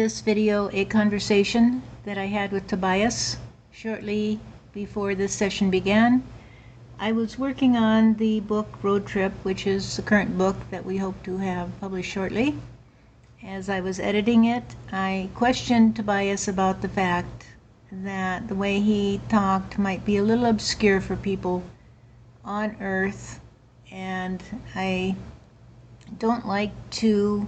this video a conversation that I had with Tobias shortly before this session began. I was working on the book Road Trip, which is the current book that we hope to have published shortly. As I was editing it, I questioned Tobias about the fact that the way he talked might be a little obscure for people on Earth, and I don't like to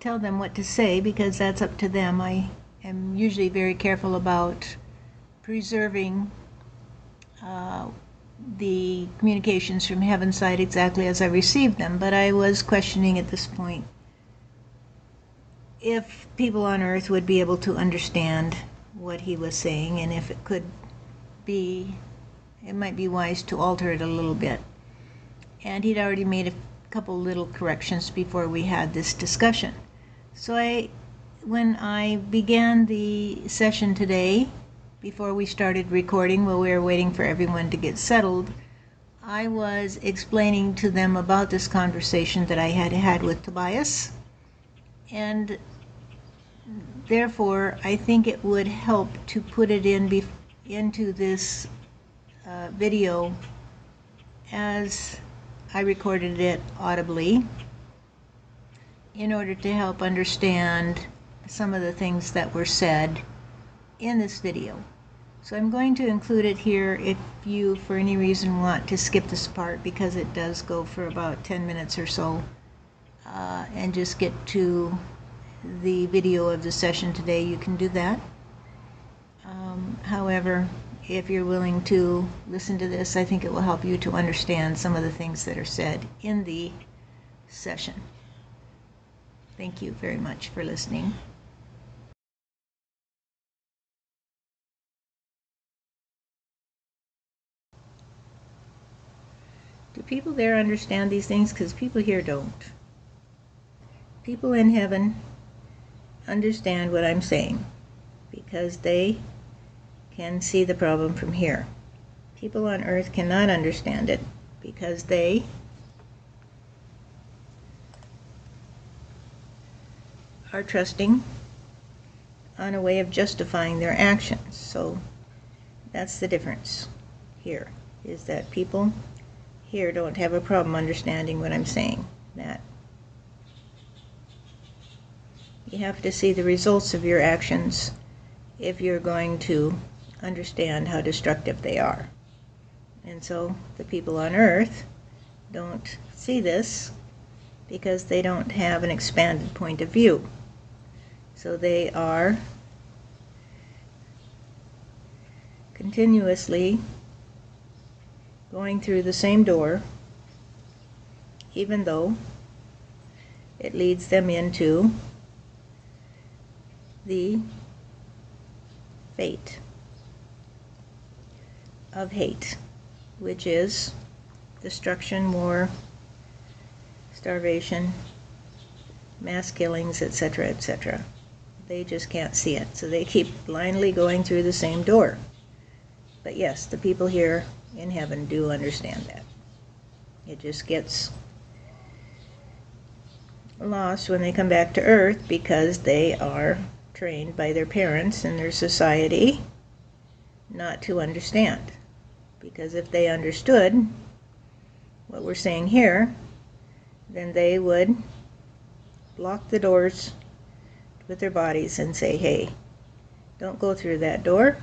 tell them what to say because that's up to them. I am usually very careful about preserving uh, the communications from heaven's side exactly as I received them, but I was questioning at this point if people on earth would be able to understand what he was saying and if it could be, it might be wise to alter it a little bit. And he'd already made a couple little corrections before we had this discussion. So I, when I began the session today, before we started recording, while we were waiting for everyone to get settled, I was explaining to them about this conversation that I had had with Tobias. And therefore, I think it would help to put it in into this uh, video as I recorded it audibly in order to help understand some of the things that were said in this video. So I'm going to include it here if you, for any reason, want to skip this part because it does go for about 10 minutes or so uh, and just get to the video of the session today, you can do that. Um, however, if you're willing to listen to this, I think it will help you to understand some of the things that are said in the session. Thank you very much for listening. Do people there understand these things? Because people here don't. People in heaven understand what I'm saying because they can see the problem from here. People on earth cannot understand it because they are trusting on a way of justifying their actions. So that's the difference here is that people here don't have a problem understanding what I'm saying. That you have to see the results of your actions if you're going to understand how destructive they are. And so the people on earth don't see this because they don't have an expanded point of view. So they are continuously going through the same door, even though it leads them into the fate of hate, which is destruction, war, starvation, mass killings, etc., etc. They just can't see it, so they keep blindly going through the same door. But yes, the people here in heaven do understand that. It just gets lost when they come back to earth because they are trained by their parents and their society not to understand. Because if they understood what we're saying here, then they would block the doors with their bodies and say, hey, don't go through that door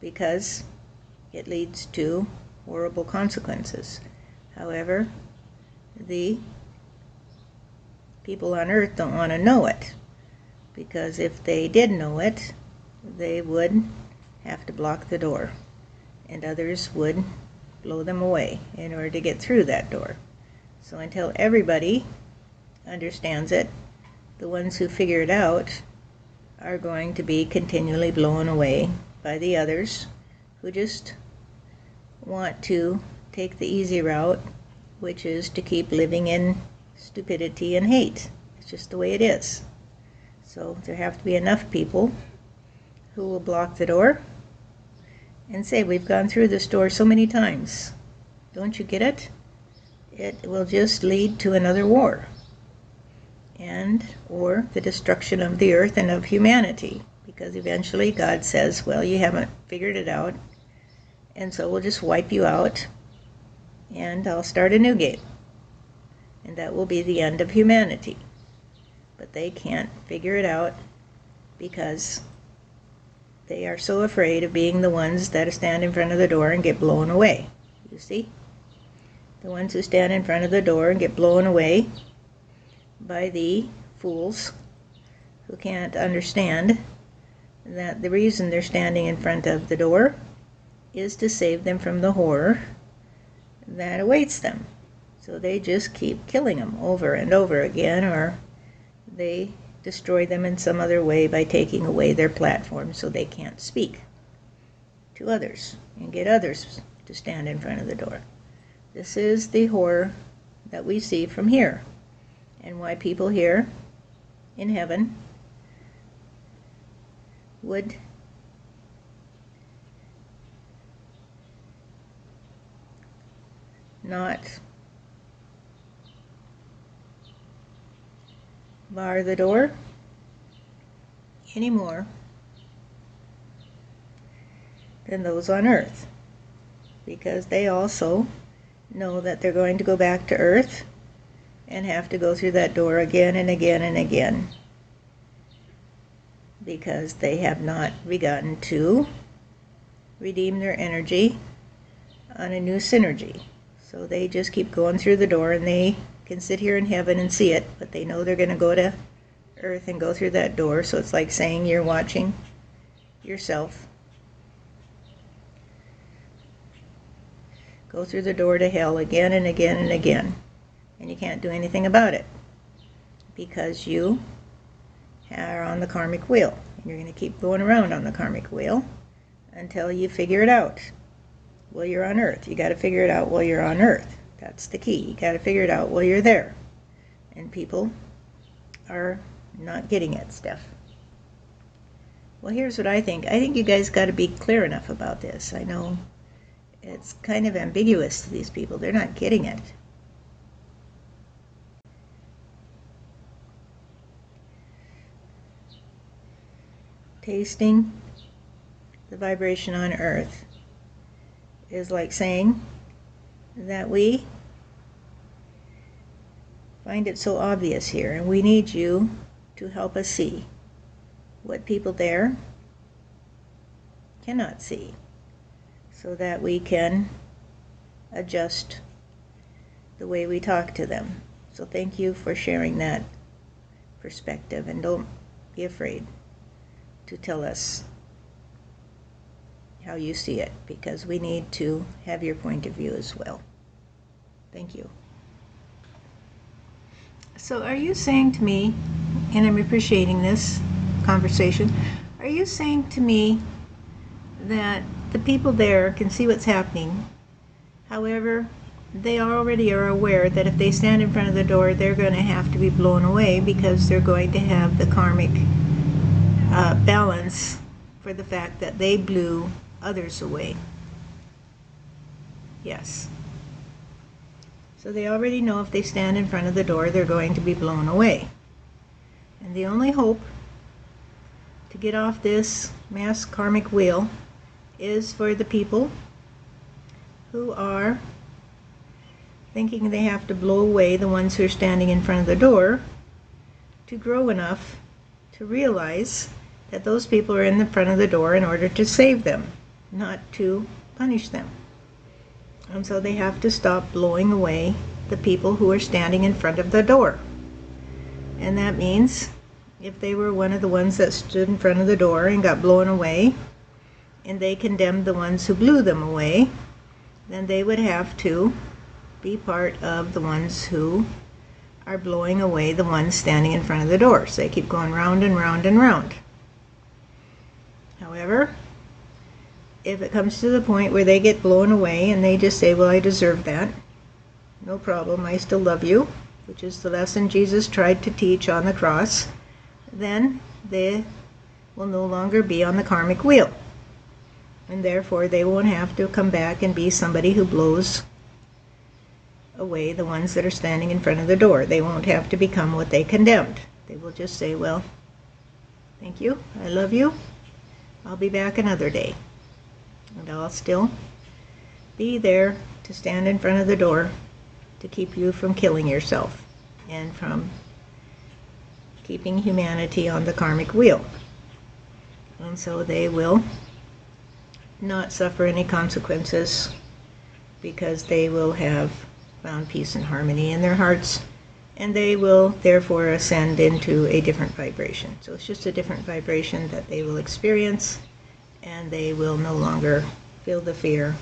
because it leads to horrible consequences. However, the people on earth don't want to know it because if they did know it, they would have to block the door, and others would blow them away in order to get through that door. So until everybody understands it, the ones who figure it out are going to be continually blown away by the others who just want to take the easy route, which is to keep living in stupidity and hate. It's just the way it is. So there have to be enough people who will block the door and say, We've gone through this door so many times. Don't you get it? It will just lead to another war. And or the destruction of the earth and of humanity because eventually God says, well, you haven't figured it out, and so we'll just wipe you out and I'll start a new game. And that will be the end of humanity. But they can't figure it out because they are so afraid of being the ones that stand in front of the door and get blown away. You see? The ones who stand in front of the door and get blown away by the fools who can't understand that the reason they're standing in front of the door is to save them from the horror that awaits them. So they just keep killing them over and over again, or they destroy them in some other way by taking away their platform so they can't speak to others and get others to stand in front of the door. This is the horror that we see from here, and why people here in heaven would not bar the door anymore than those on earth because they also know that they're going to go back to earth and have to go through that door again and again and again because they have not begun to redeem their energy on a new synergy. So they just keep going through the door and they can sit here in heaven and see it, but they know they're going to go to earth and go through that door. So it's like saying you're watching yourself go through the door to hell again and again and again. And you can't do anything about it because you are on the karmic wheel. You're going to keep going around on the karmic wheel until you figure it out while you're on earth. You got to figure it out while you're on earth. That's the key. You got to figure it out while you're there. And people are not getting it, Steph. Well, here's what I think. I think you guys got to be clear enough about this. I know it's kind of ambiguous to these people. They're not getting it. Tasting the vibration on earth is like saying that we find it so obvious here and we need you to help us see what people there cannot see so that we can adjust the way we talk to them. So thank you for sharing that perspective and don't be afraid to tell us how you see it because we need to have your point of view as well. Thank you. So, are you saying to me, and I'm appreciating this conversation, are you saying to me that the people there can see what's happening? However, they already are aware that if they stand in front of the door, they're going to have to be blown away because they're going to have the karmic uh, balance for the fact that they blew others away. Yes. So they already know if they stand in front of the door, they're going to be blown away. And the only hope to get off this mass karmic wheel is for the people who are thinking they have to blow away the ones who are standing in front of the door to grow enough to realize that those people are in the front of the door in order to save them not to punish them. And so they have to stop blowing away the people who are standing in front of the door. And that means if they were one of the ones that stood in front of the door and got blown away, and they condemned the ones who blew them away, then they would have to be part of the ones who are blowing away the ones standing in front of the door. So they keep going round and round and round. However, if it comes to the point where they get blown away and they just say, Well, I deserve that, no problem, I still love you, which is the lesson Jesus tried to teach on the cross, then they will no longer be on the karmic wheel. And therefore, they won't have to come back and be somebody who blows away the ones that are standing in front of the door. They won't have to become what they condemned. They will just say, well, thank you, I love you, I'll be back another day. And I'll still be there to stand in front of the door to keep you from killing yourself and from keeping humanity on the karmic wheel. And so they will not suffer any consequences because they will have found peace and harmony in their hearts and they will therefore ascend into a different vibration. So it's just a different vibration that they will experience and they will no longer feel the fear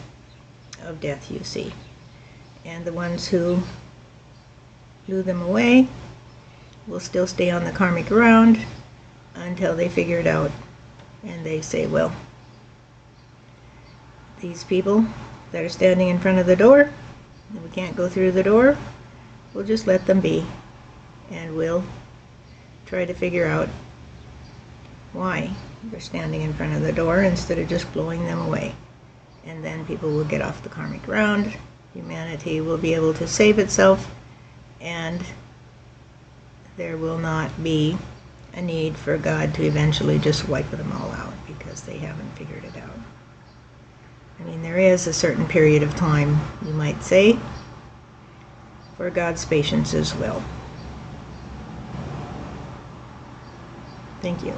of death, you see. And the ones who blew them away will still stay on the karmic ground until they figure it out and they say, well, these people that are standing in front of the door, we can't go through the door, we'll just let them be and we'll try to figure out why they're standing in front of the door instead of just blowing them away. And then people will get off the karmic ground, humanity will be able to save itself, and there will not be a need for God to eventually just wipe them all out because they haven't figured it out. I mean, there is a certain period of time, you might say, for God's patience as well. Thank you.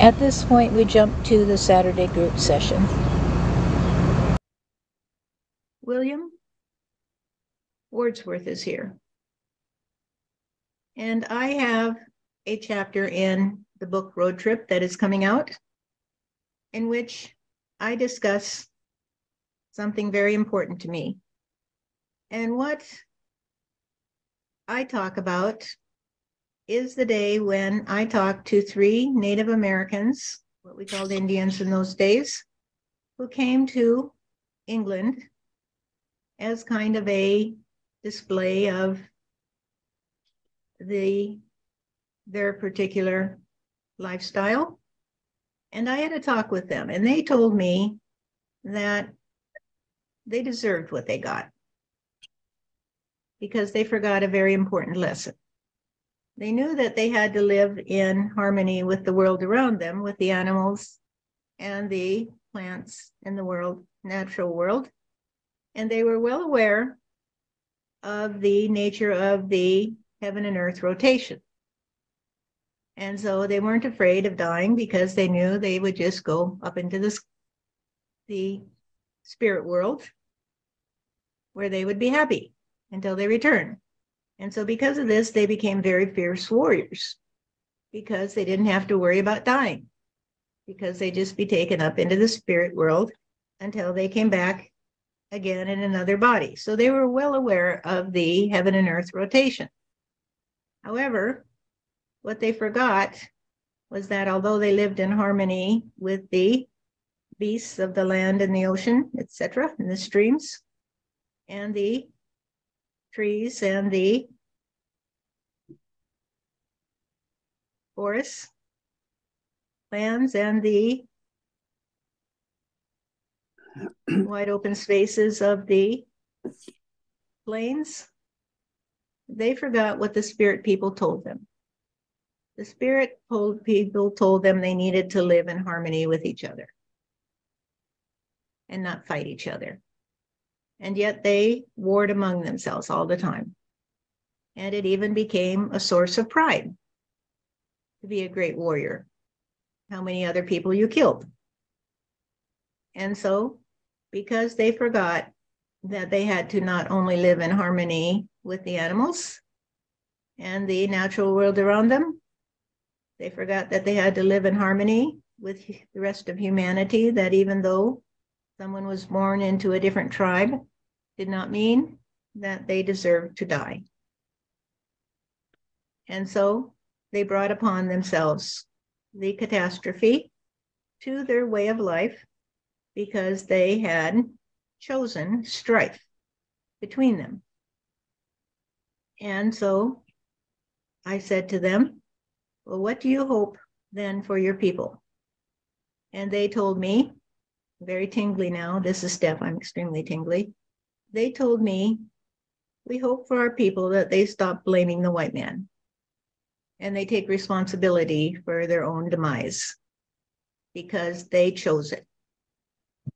At this point, we jump to the Saturday group session. William Wordsworth is here. And I have a chapter in the book Road Trip that is coming out in which I discuss something very important to me. And what I talk about is the day when I talked to three Native Americans, what we called Indians in those days, who came to England as kind of a display of the their particular lifestyle. And I had a talk with them, and they told me that they deserved what they got because they forgot a very important lesson. They knew that they had to live in harmony with the world around them, with the animals and the plants in the world, natural world. And they were well aware of the nature of the heaven and earth rotation. And so they weren't afraid of dying because they knew they would just go up into the, the spirit world where they would be happy until they return. And so, because of this, they became very fierce warriors because they didn't have to worry about dying, because they'd just be taken up into the spirit world until they came back again in another body. So, they were well aware of the heaven and earth rotation. However, what they forgot was that although they lived in harmony with the beasts of the land and the ocean, etc., and the streams, and the trees and the forests, lands, and the wide open spaces of the plains, they forgot what the spirit people told them. The spirit told people told them they needed to live in harmony with each other and not fight each other. And yet they warred among themselves all the time. And it even became a source of pride to be a great warrior. How many other people you killed. And so, because they forgot that they had to not only live in harmony with the animals and the natural world around them, they forgot that they had to live in harmony with the rest of humanity, that even though someone was born into a different tribe did not mean that they deserved to die. And so they brought upon themselves the catastrophe to their way of life because they had chosen strife between them. And so I said to them, Well, what do you hope then for your people? And they told me very tingly now. This is Steph. I'm extremely tingly. They told me, we hope for our people that they stop blaming the white man and they take responsibility for their own demise because they chose it.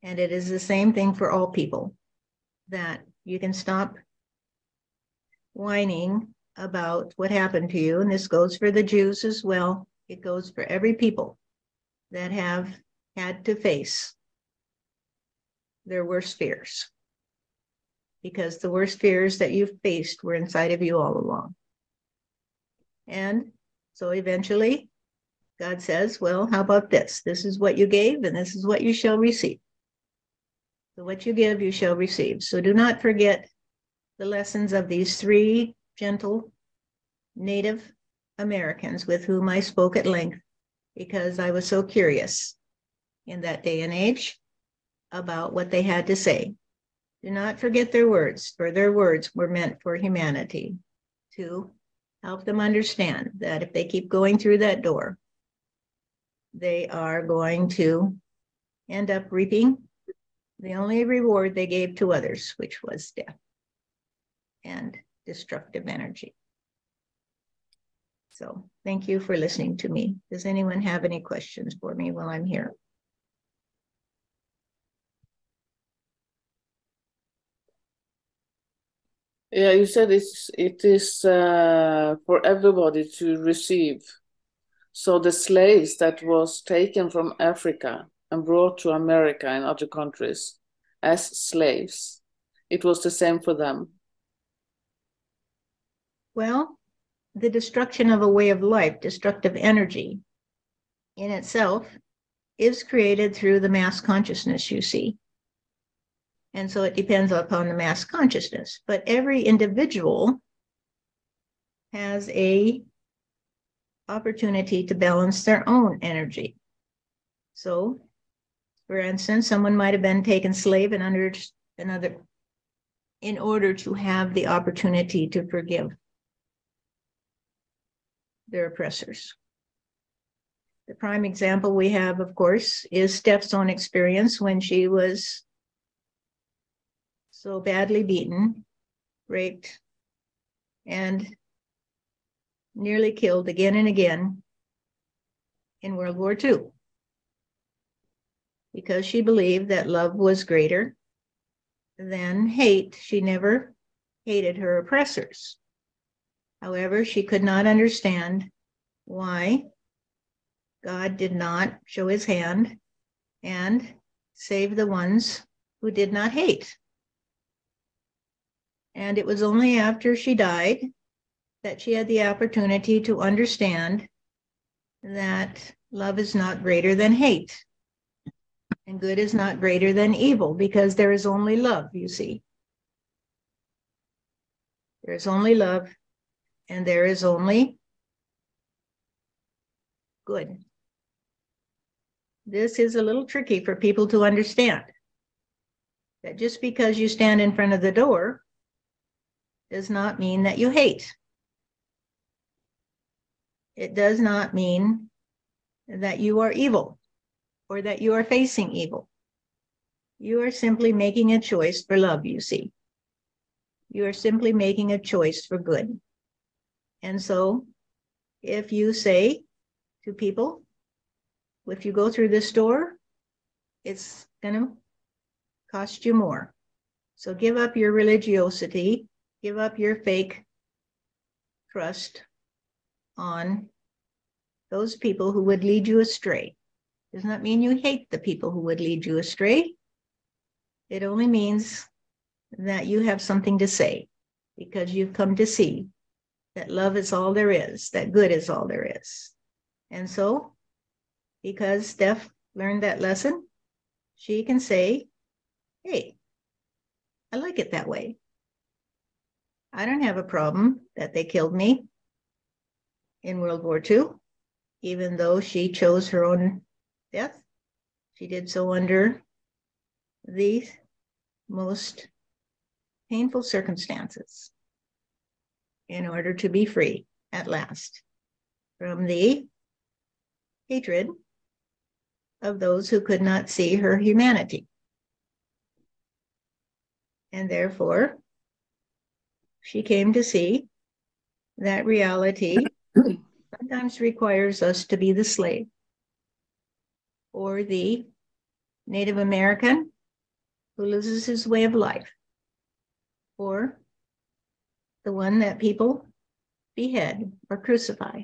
And it is the same thing for all people that you can stop whining about what happened to you. And this goes for the Jews as well. It goes for every people that have had to face their worst fears. Because the worst fears that you've faced were inside of you all along. And so eventually, God says, Well, how about this? This is what you gave, and this is what you shall receive. So, what you give, you shall receive. So, do not forget the lessons of these three gentle Native Americans with whom I spoke at length because I was so curious in that day and age about what they had to say. Do not forget their words, for their words were meant for humanity to help them understand that if they keep going through that door, they are going to end up reaping the only reward they gave to others, which was death and destructive energy. So thank you for listening to me. Does anyone have any questions for me while I'm here? Yeah, you said it's it is uh, for everybody to receive. So the slaves that was taken from Africa and brought to America and other countries as slaves, it was the same for them. Well, the destruction of a way of life, destructive energy in itself, is created through the mass consciousness you see. And so it depends upon the mass consciousness. But every individual has a opportunity to balance their own energy. So, for instance, someone might have been taken slave and under another in order to have the opportunity to forgive their oppressors. The prime example we have, of course, is Steph's own experience when she was so badly beaten, raped, and nearly killed again and again in World War II because she believed that love was greater than hate. She never hated her oppressors. However, she could not understand why God did not show his hand and save the ones who did not hate. And it was only after she died that she had the opportunity to understand that love is not greater than hate and good is not greater than evil because there is only love, you see. There is only love and there is only good. This is a little tricky for people to understand that just because you stand in front of the door does not mean that you hate. It does not mean that you are evil or that you are facing evil. You are simply making a choice for love, you see. You are simply making a choice for good. And so, if you say to people, if you go through this door, it's going to cost you more. So give up your religiosity give up your fake trust on those people who would lead you astray. Does not mean you hate the people who would lead you astray. It only means that you have something to say because you've come to see that love is all there is, that good is all there is. And so, because Steph learned that lesson, she can say, Hey, I like it that way. I don't have a problem that they killed me in World War II, even though she chose her own death. She did so under the most painful circumstances in order to be free at last from the hatred of those who could not see her humanity. And therefore, she came to see that reality sometimes requires us to be the slave or the Native American who loses his way of life or the one that people behead or crucify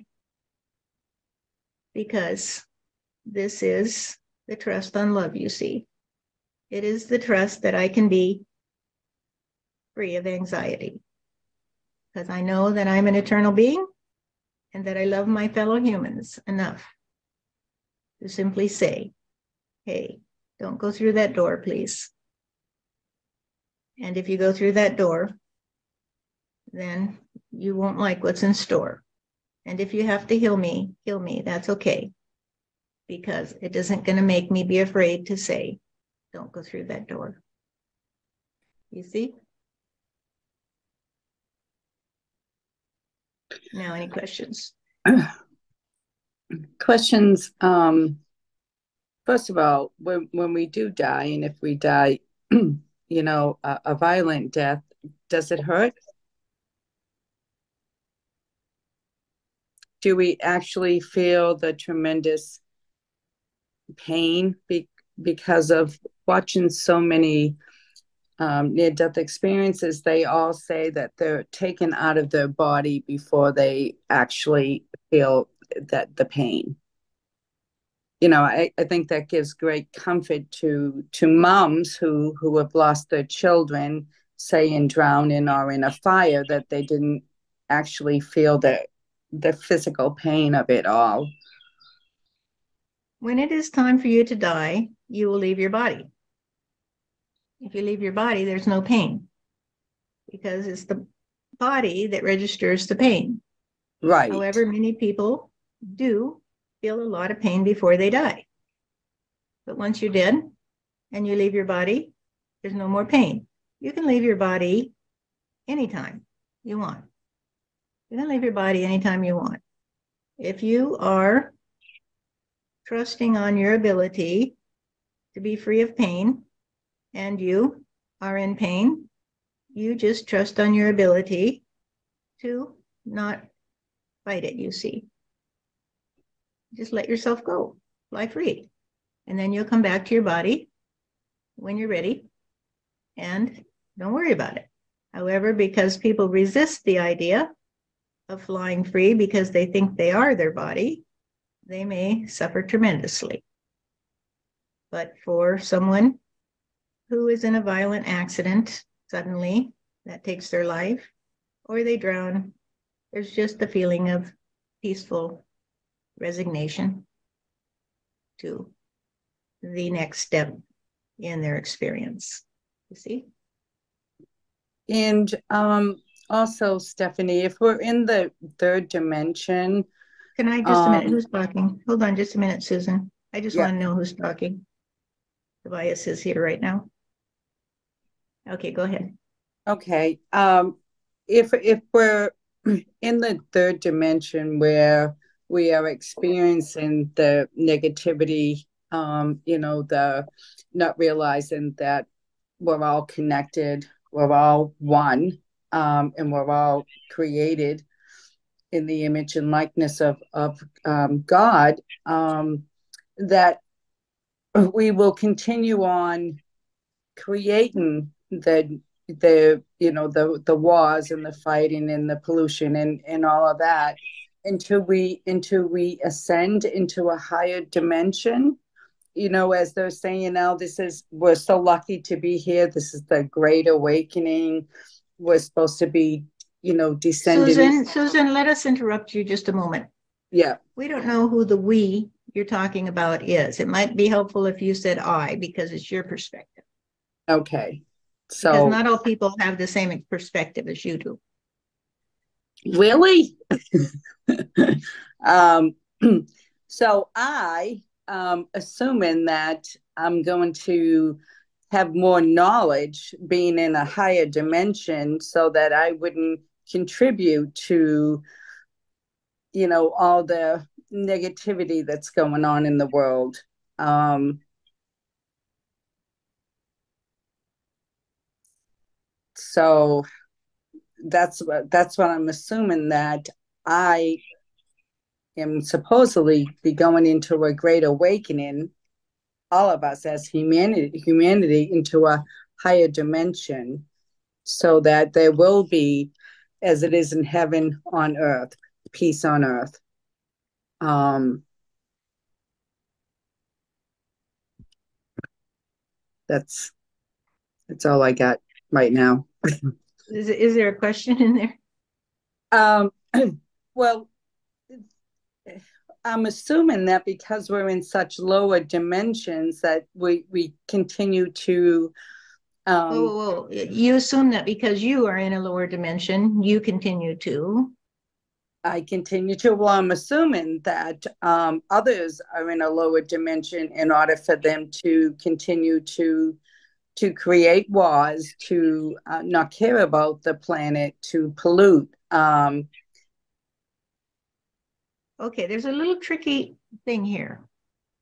because this is the trust on love, you see. It is the trust that I can be free of anxiety because I know that I'm an eternal being and that I love my fellow humans enough to simply say, hey, don't go through that door, please. And if you go through that door, then you won't like what's in store. And if you have to heal me, heal me. That's okay. Because it isn't going to make me be afraid to say, don't go through that door. You see? Now, any questions? Questions. Um, first of all, when when we do die, and if we die, you know, a, a violent death, does it hurt? Do we actually feel the tremendous pain be, because of watching so many um, near death experiences, they all say that they're taken out of their body before they actually feel that the pain. You know, I, I think that gives great comfort to to moms who who have lost their children, say in drowning or in a fire, that they didn't actually feel the the physical pain of it all. When it is time for you to die, you will leave your body. If you leave your body, there's no pain because it's the body that registers the pain. Right. However, many people do feel a lot of pain before they die. But once you're dead and you leave your body, there's no more pain. You can leave your body anytime you want. You can leave your body anytime you want. If you are trusting on your ability to be free of pain, and you are in pain, you just trust on your ability to not fight it, you see. Just let yourself go, fly free. And then you'll come back to your body when you're ready and don't worry about it. However, because people resist the idea of flying free because they think they are their body, they may suffer tremendously. But for someone who is in a violent accident suddenly that takes their life, or they drown. There's just the feeling of peaceful resignation to the next step in their experience. You see? And um, also, Stephanie, if we're in the third dimension. Can I just um, a minute? Um, who's talking? Hold on just a minute, Susan. I just yeah. want to know who's talking. Tobias is here right now. Okay, go ahead. Okay. Um, if if we're in the third dimension where we are experiencing the negativity, um, you know, the not realizing that we're all connected, we're all one, um, and we're all created in the image and likeness of of um, God. Um, that we will continue on creating the the you know the the wars and the fighting and the pollution and and all of that until we until we ascend into a higher dimension. You know as they're saying now this is we're so lucky to be here. This is the great awakening. We're supposed to be you know descending. Susan susan let us interrupt you just a moment. Yeah. We don't know who the we you're talking about is. It might be helpful if you said i because it's your perspective. Okay so because not all people have the same perspective as you do. Really? um, so I, um, assuming that I'm going to have more knowledge, being in a higher dimension, so that I wouldn't contribute to, you know, all the negativity that's going on in the world. Um, so that's what that's what I'm assuming that I am supposedly be going into a great awakening, all of us as humanity humanity into a higher dimension, so that there will be, as it is in heaven on earth, peace on earth. Um that's that's all I got right now. Is, is there a question in there? Um, well, I'm assuming that because we're in such lower dimensions that we we continue to. Um, whoa. You assume that because you are in a lower dimension, you continue to. I continue to. Well, I'm assuming that um, others are in a lower dimension in order for them to continue to to create wars, to uh, not care about the planet, to pollute. Um, Okay, there's a little tricky thing here.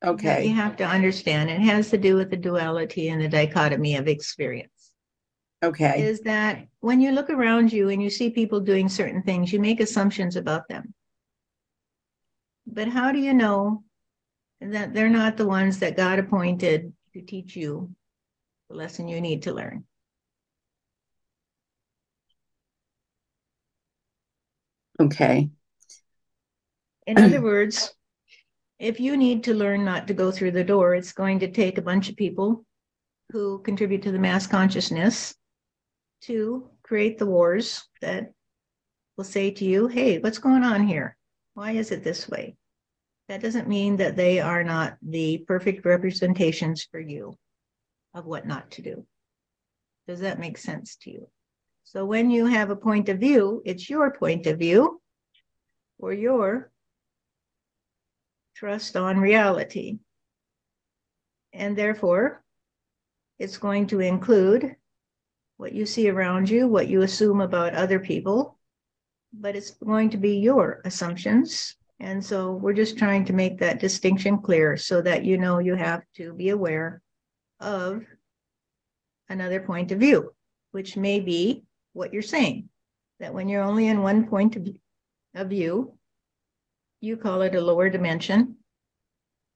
that You have to understand. It has to do with the duality and the dichotomy of experience. okay, Is that when you look around you and you see people doing certain things, you make assumptions about them. But how do you know that they're not the ones that God appointed to teach you the lesson you need to learn? okay, In other words, if you need to learn not to go through the door, it's going to take a bunch of people who contribute to the mass consciousness to create the wars that will say to you, hey, what's going on here? Why is it this way? That doesn't mean that they are not the perfect representations for you of what not to do. Does that make sense to you? So when you have a point of view, it's your point of view or your trust on reality. And therefore, it's going to include what you see around you, what you assume about other people, but it's going to be your assumptions. And so we're just trying to make that distinction clear so that you know you have to be aware of another point of view, which may be what you're saying, that when you're only in one point of, view, you call it a lower dimension,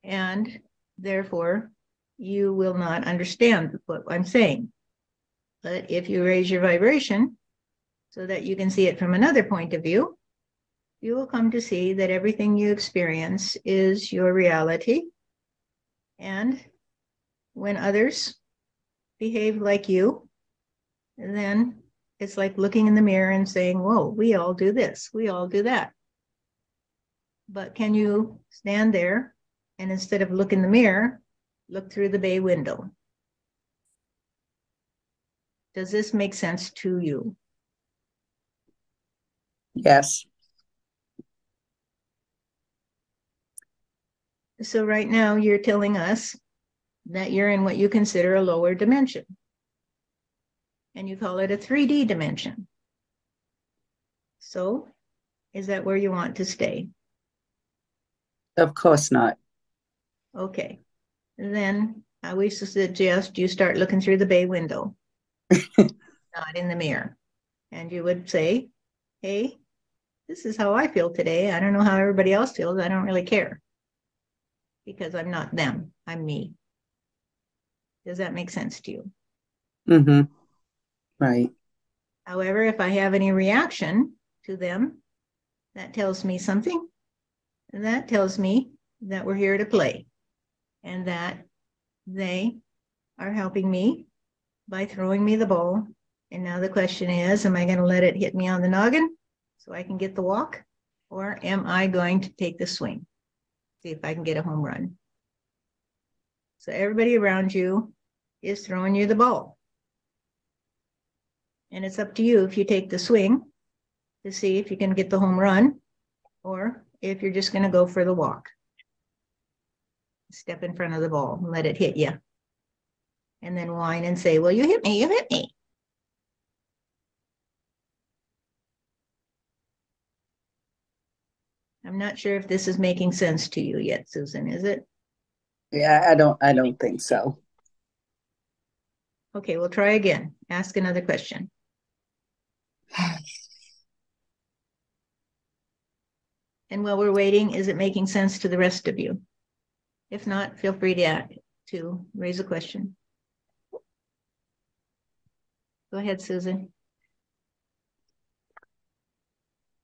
and therefore you will not understand what I'm saying. But if you raise your vibration so that you can see it from another point of view, you will come to see that everything you experience is your reality. And when others behave like you, then it's like looking in the mirror and saying, Whoa, we all do this, we all do that. But can you stand there and instead of look in the mirror, look through the bay window? Does this make sense to you? yes, So right now you're telling us that you're in what you consider a lower dimension. And you call it a 3D dimension. So is that where you want to stay? of course not. Okay. Then I wish to suggest you start looking through the bay window, not in the mirror. And you would say, hey, this is how I feel today. I don't know how everybody else feels. I don't really care because I'm not them, I'm me. Does that make sense to you? Mm-hmm. Right. However, if I have any reaction to them, that tells me something. And that tells me that we're here to play and that they are helping me by throwing me the ball. And now the question is Am I going to let it hit me on the noggin so I can get the walk? Or am I going to take the swing? See if I can get a home run. So everybody around you is throwing you the ball. And it's up to you if you take the swing to see if you can get the home run or if you're just going to go for the walk. Step in front of the ball and let it hit you. And then whine and say, Well, you hit me, you hit me. I'm not sure if this is making sense to you yet, Susan, is it? Yeah, I don't, I don't think so. Okay, we'll try again. Ask another question. And while we're waiting, is it making sense to the rest of you? If not, feel free to, act- to raise a question. Go ahead, Susan.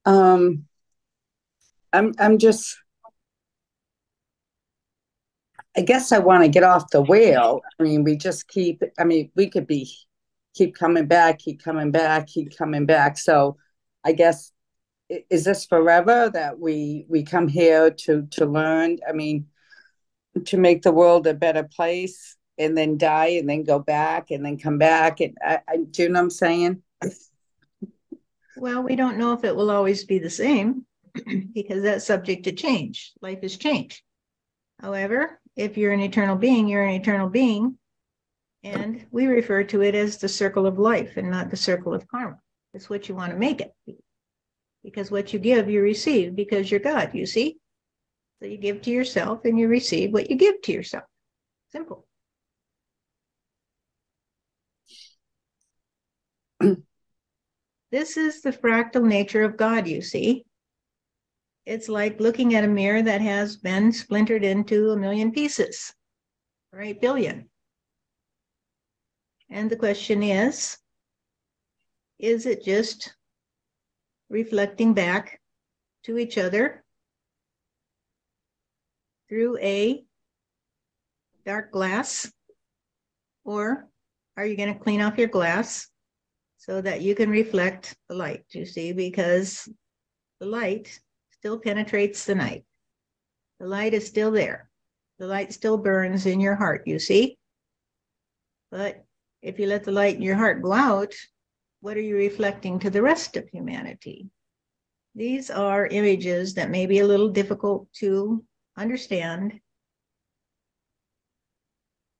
Um, I'm, I'm just, I guess I want to get off the wheel. I mean, we just keep, I mean, we could be, keep coming back, keep coming back, keep coming back. So I guess, is this forever that we, we come here to, to learn? I mean, to make the world a better place and then die and then go back and then come back and I, I, do you know what I'm saying? Well, we don't know if it will always be the same because that's subject to change. Life is change. However, if you're an eternal being, you're an eternal being. And we refer to it as the circle of life and not the circle of karma. It's what you want to make it. be. Because what you give, you receive because you're God, you see? So you give to yourself and you receive what you give to yourself. Simple. This is the fractal nature of God, you see. It's like looking at a mirror that has been splintered into a million pieces, or eight billion. And the question is is it just reflecting back to each other through a dark glass? Or are you going to clean off your glass so that you can reflect the light, you see, because the light still penetrates the night. The light is still there. The light still burns in your heart, you see. But if you let the light in your heart go out, what are you reflecting to the rest of humanity? These are images that may be a little difficult to understand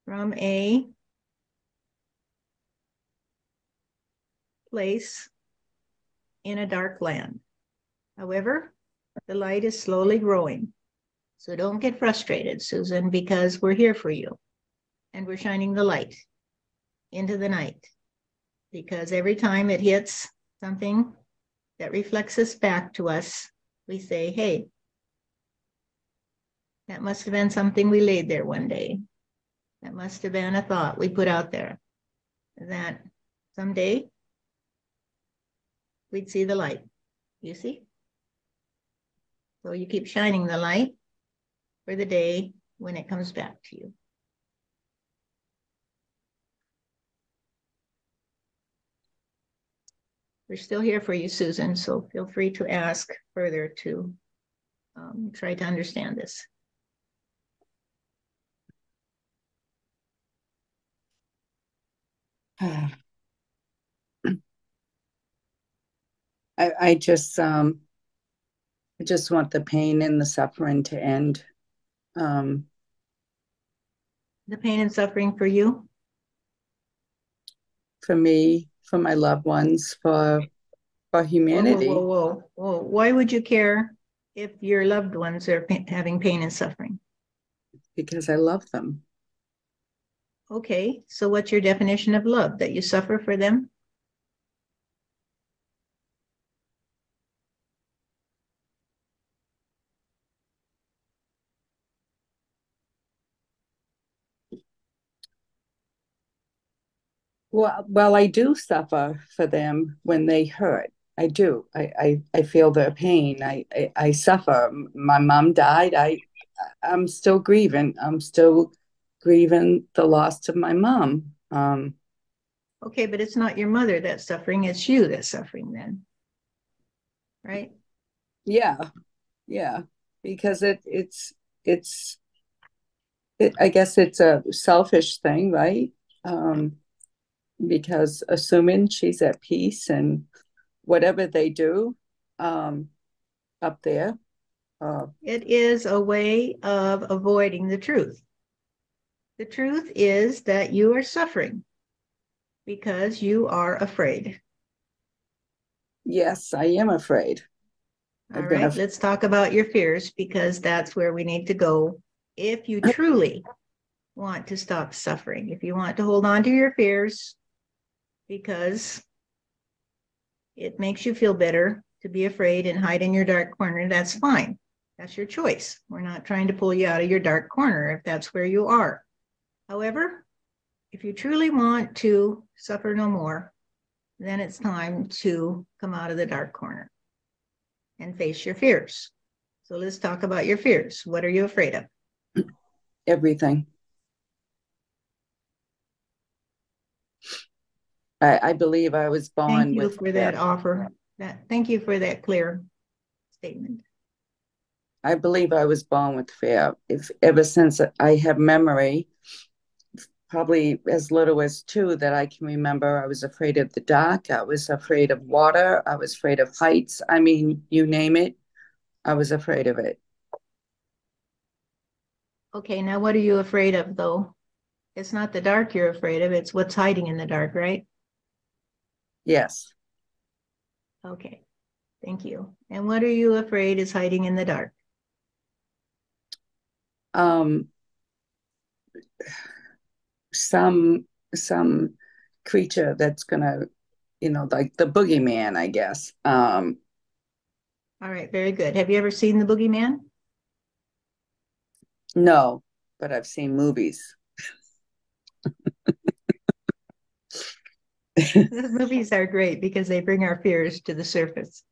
from a place in a dark land. However, the light is slowly growing. So don't get frustrated, Susan, because we're here for you and we're shining the light into the night. Because every time it hits something that reflects us back to us, we say, hey, that must have been something we laid there one day. That must have been a thought we put out there that someday we'd see the light. You see? So you keep shining the light for the day when it comes back to you. We're still here for you, Susan, so feel free to ask further to um, try to understand this. I, I just um I just want the pain and the suffering to end. Um The pain and suffering for you, for me, for my loved ones, for for humanity. Whoa, whoa, whoa, whoa. Why would you care if your loved ones are pa- having pain and suffering? because I love them. Okay, so what's your definition of love? That you suffer for them? Well, well, I do suffer for them when they hurt. I do. I, I, I feel their pain. I, I, I suffer. My mom died. I, I'm still grieving. I'm still grieving the loss of my mom. Um, Okay, but it's not your mother that's suffering, it's you that's suffering then. Right? yeah, yeah, because it, it's, it's, it, I guess it's a selfish thing, right? Um, because assuming she's at peace and whatever they do, um, up there, uh, It is a way of avoiding the truth. The truth is that you are suffering because you are afraid. yes, I am afraid. All been af- let's talk about your fears because that's where we need to go. If you truly want to stop suffering, if you want to hold on to your fears because it makes you feel better to be afraid and hide in your dark corner, that's fine. That's your choice. We're not trying to pull you out of your dark corner if that's where you are. However, if you truly want to suffer no more, then it's time to come out of the dark corner and face your fears. So let's talk about your fears. What are you afraid of? Everything. I, I believe I was born Thank you with for that offer. That, thank you for that clear statement. I believe I was born with fear. If ever since I have memory, probably as little as two that I can remember, I was afraid of the dark. I was afraid of water. I was afraid of heights. I mean, you name it, I was afraid of it. Okay, now what are you afraid of though? It's not the dark you're afraid of, it's what's hiding in the dark, right? Yes. Okay, thank you. And what are you afraid is hiding in the dark? Um, some some creature that's gonna, you know, like the boogeyman, I guess. Um, All right, very good. Have you ever seen the boogeyman? no, but I've seen movies. Those movies are great because they bring our fears to the surface.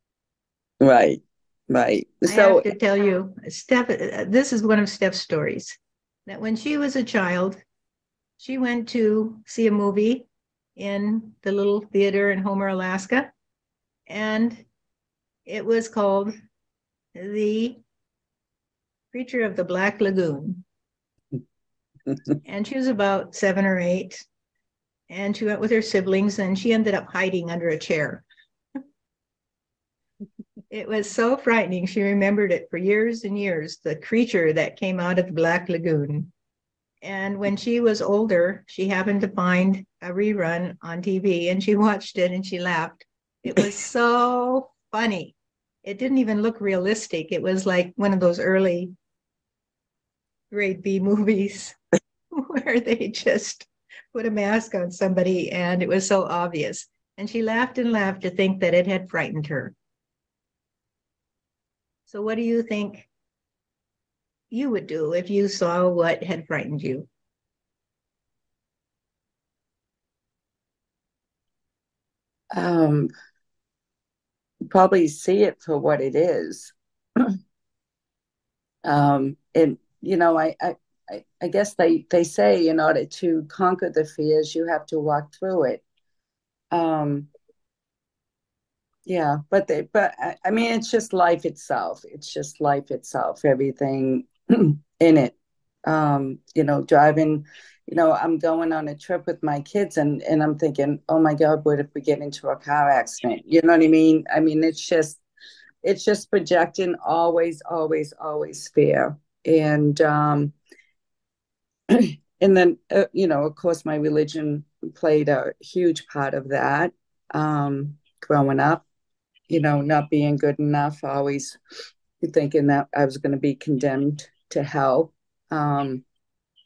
Right, right. I So have to tell you, Steph, this is one of Steph's stories. That when she was a child, she went to see a movie in the little theater in Homer, Alaska, and it was called The Creature of the Black Lagoon. and she was about seven or eight, and she went with her siblings, and she ended up hiding under a chair. It was so frightening. She remembered it for years and years, the creature that came out of the Black Lagoon. And when she was older, she happened to find a rerun on TV and she watched it and she laughed. It was so funny. It didn't even look realistic. It was like one of those early grade B movies where they just put a mask on somebody and it was so obvious. And she laughed and laughed to think that it had frightened her. So, what do you think you would do if you saw what had frightened you? um, probably see it for what it is. um, and you know, I, I, I guess they they say in order to conquer the fears, you have to walk through it. Um, yeah, but they, but I, I mean, it's just life itself. It's just life itself. Everything in it. Um, you know, driving you know, I'm going on a trip with my kids and and I'm thinking, oh my God, what if we get into a car accident? You know what I mean? I mean, it's just it's just projecting always, always, always fear. And um and then uh, you know, of course my religion played a huge part of that. Um growing up, you know, not being good enough, always thinking that I was going to be condemned to hell. Um,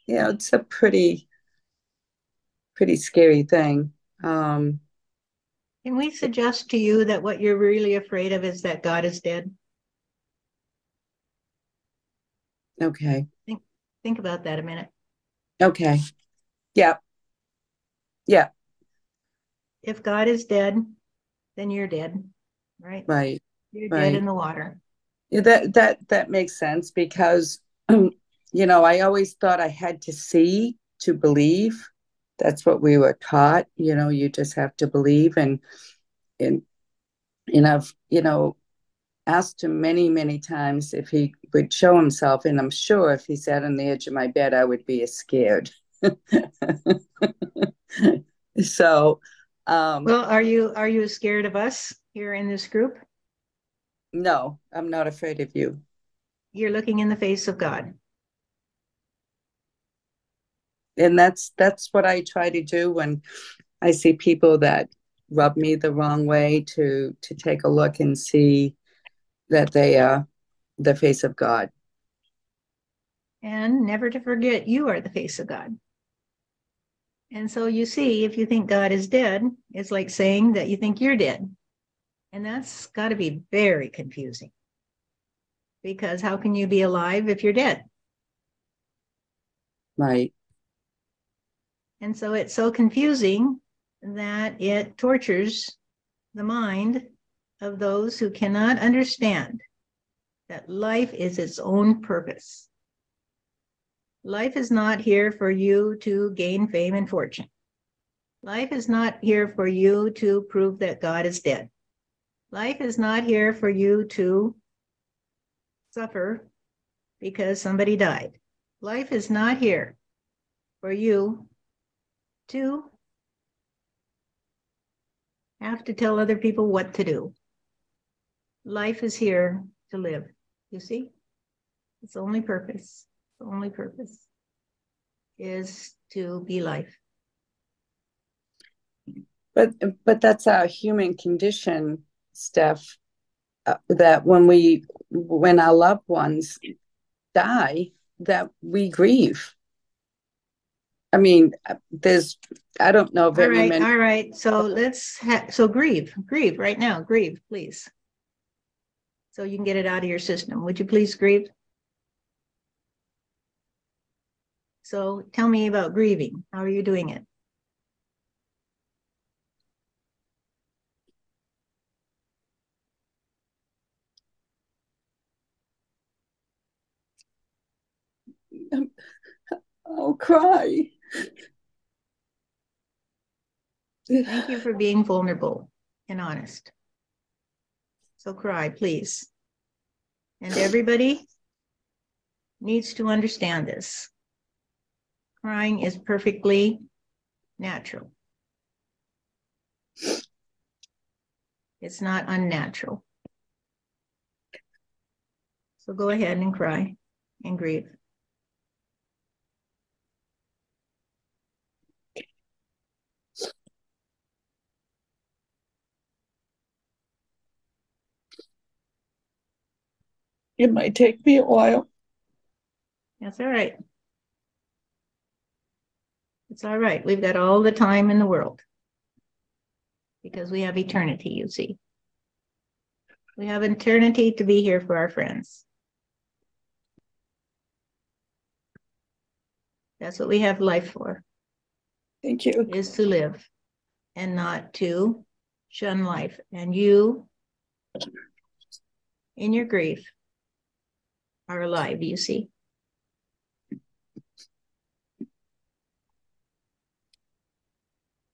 you know, it's a pretty, pretty scary thing. Um, Can we suggest to you that what you're really afraid of is that God is dead? okay. Think, think about that a minute. Okay. Yeah. Yeah. If God is dead, then you're dead, right? Right. You're right. dead in the water. Yeah, that that that makes sense because you know, I always thought I had to see to believe. That's what we were taught. You know, you just have to believe, and and and I've you know asked him many many times if he would show himself, and I'm sure if he sat on the edge of my bed, I would be scared. so, um, Well, are you are you scared of us here in this group? no, I'm not afraid of you. You're looking in the face of God. and that's that's what I try to do when I see people that rub me the wrong way to to take a look and see that they are the face of God. and never to forget you are the face of God. And so you see, if you think God is dead, it's like saying that you think you're dead. And that's got to be very confusing. Because how can you be alive if you're dead? Right. And so it's so confusing that it tortures the mind of those who cannot understand that life is its own purpose. Life is not here for you to gain fame and fortune. Life is not here for you to prove that God is dead. Life is not here for you to suffer because somebody died. Life is not here for you to have to tell other people what to do. Life is here to live. You see? Its only purpose, the only purpose is to be life. But but that's our human condition, Steph. Uh, that when we when our loved ones die, that we grieve. I mean, there's I don't know All very right, many. all right. So let's ha- so grieve, grieve right now, grieve, please. So you can get it out of your system. Would you please grieve? So tell me about grieving. How are you doing it? I'll cry. Thank you for being vulnerable and honest. So cry, please. And everybody needs to understand this. Crying is perfectly natural. It's not unnatural. So go ahead and cry and grieve. It might take me a while. That's all right. It's all right. We've got all the time in the world. Because we have eternity, you see. We have eternity to be here for our friends. That's what we have life for, Thank you. is to live and not to shun life. And you, in your grief, are alive, you see.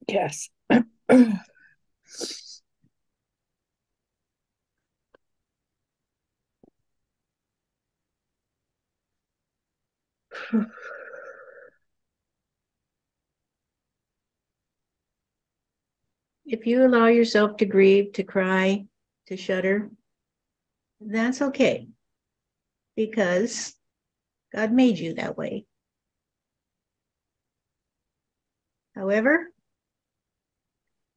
Yes. if you allow yourself to grieve, to cry, to shudder, that's okay because God made you that way. However,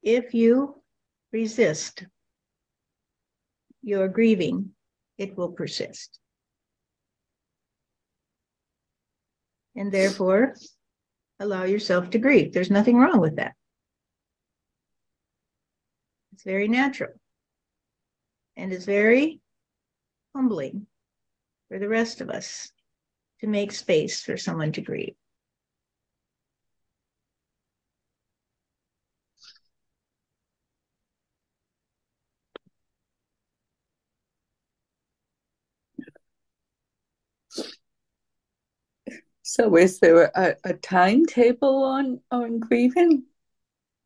if you resist your grieving, it will persist. And therefore, allow yourself to grieve. There's nothing wrong with that. It's very natural. And it's very humbling for the rest of us to make space for someone to grieve. So is there a, a timetable on on grieving?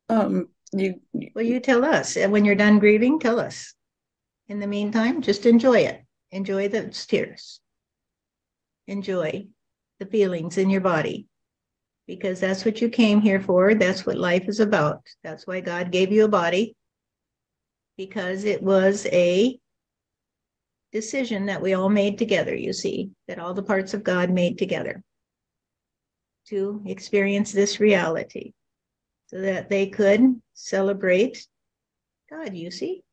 Um, you Well, you tell us. And when you're done grieving, tell us. In the meantime, just enjoy it. Enjoy the tears. Enjoy the feelings in your body because that's what you came here for. That's what life is about. That's why God gave you a body because it was a decision that we all made together, you see, that all the parts of God made together to experience this reality so that they could celebrate God, you see.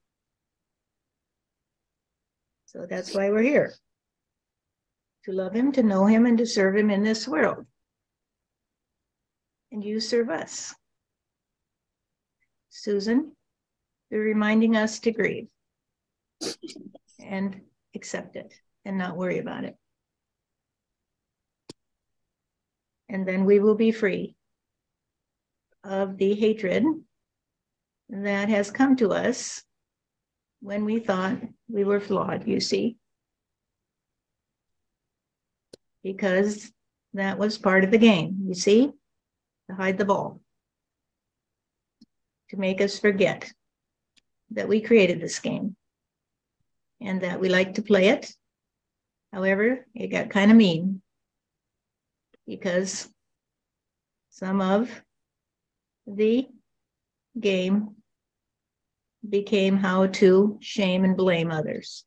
So that's why we're here to love him, to know him, and to serve him in this world. And you serve us. Susan, you're reminding us to grieve and accept it and not worry about it. And then we will be free of the hatred that has come to us when we thought we were flawed, you see. Because that was part of the game, you see, to hide the ball, to make us forget that we created this game and that we like to play it. However, it got kind of mean because some of the game became how to shame and blame others.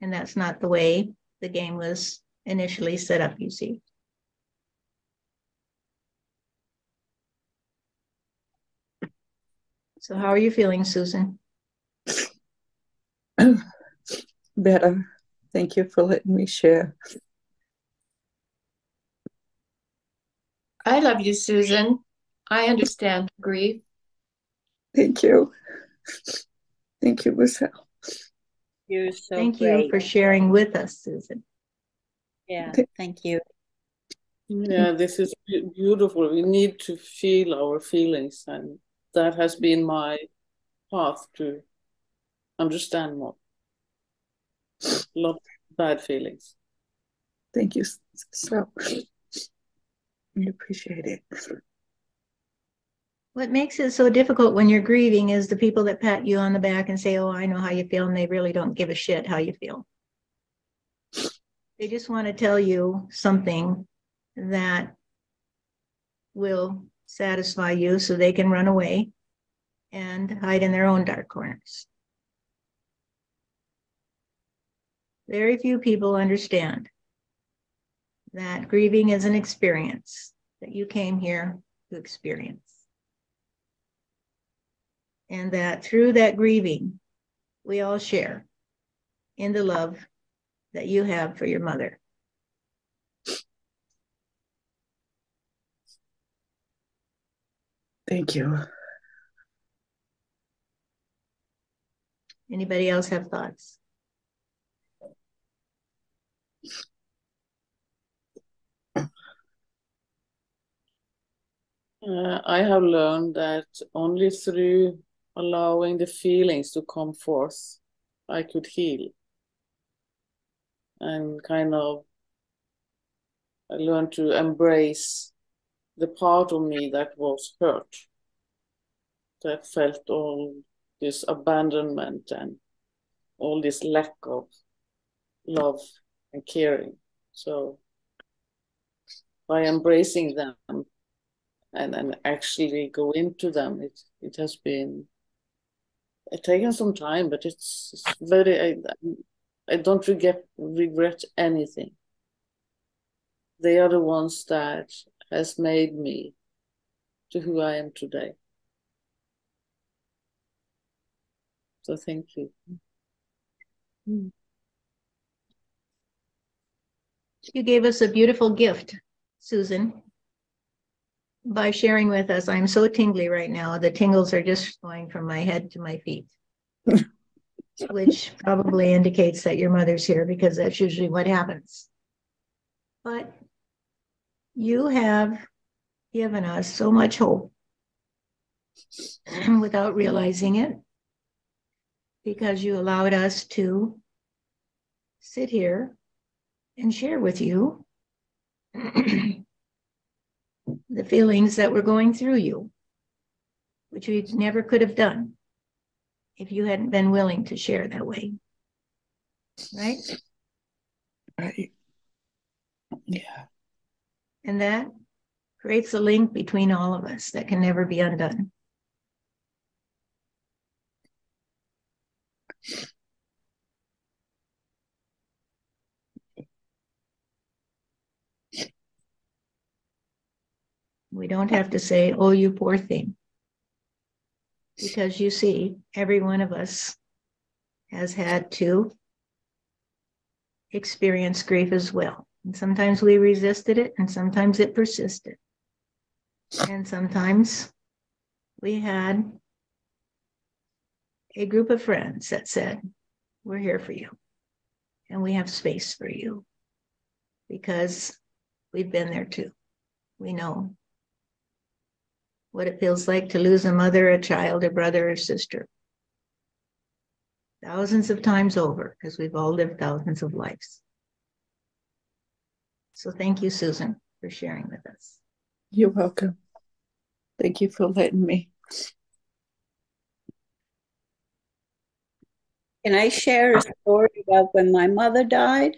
And that's not the way the game was initially set up, you see. So, how are you feeling, Susan? Better. Thank you for letting me share. I love you, Susan. I understand grief. Thank you. Thank you, Michelle. You're so Thank great. you for sharing with us, Susan. Yeah, thank you. Yeah, this is beautiful. We need to feel our feelings, and that has been my path to understand more. A lot of bad feelings. Thank you so. I appreciate it. What makes it so difficult when you're grieving is the people that pat you on the back and say, Oh, I know how you feel, and they really don't give a shit how you feel. They just want to tell you something that will satisfy you so they can run away and hide in their own dark corners. Very few people understand that grieving is an experience that you came here to experience. And that through that grieving, we all share in the love that you have for your mother. Thank you. Anybody else have thoughts? Uh, I have learned that only through allowing the feelings to come forth, I could heal. And kind of, I learned to embrace the part of me that was hurt, that felt all this abandonment and all this lack of love and caring. So, by embracing them and and actually go into them. It it has been it taken some time, but it's, it's very. I, I don't regret regret anything. They are the ones that has made me to who I am today. So thank you. You gave us a beautiful gift, Susan, by sharing with us. I'm so tingly right now. The tingles are just going from my head to my feet, which probably indicates that your mother's here because that's usually what happens. But you have given us so much hope without realizing it because you allowed us to sit here and share with you the feelings that were going through you, which we never could have done if you hadn't been willing to share that way. Right? Right. Yeah. And that creates a link between all of us that can never be undone. We don't have to say, oh, you poor thing. Because you see, every one of us has had to experience grief as well. And sometimes we resisted it, and sometimes it persisted. And sometimes we had a group of friends that said, We're here for you, and we have space for you because we've been there too. We know what it feels like to lose a mother, a child, a brother, or sister. Thousands of times over, because we've all lived thousands of lives. So thank you, Susan, for sharing with us. You're welcome. Thank you for letting me. Can I share a story about when my mother died?